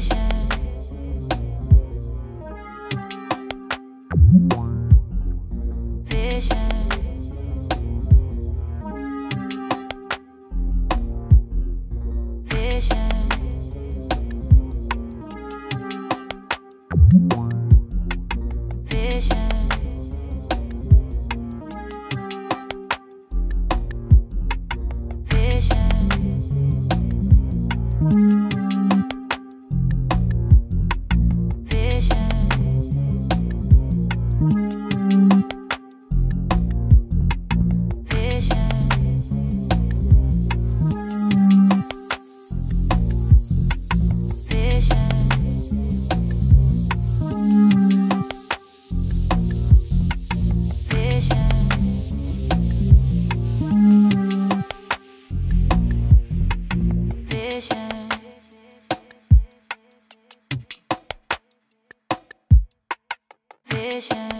Vision. intuition.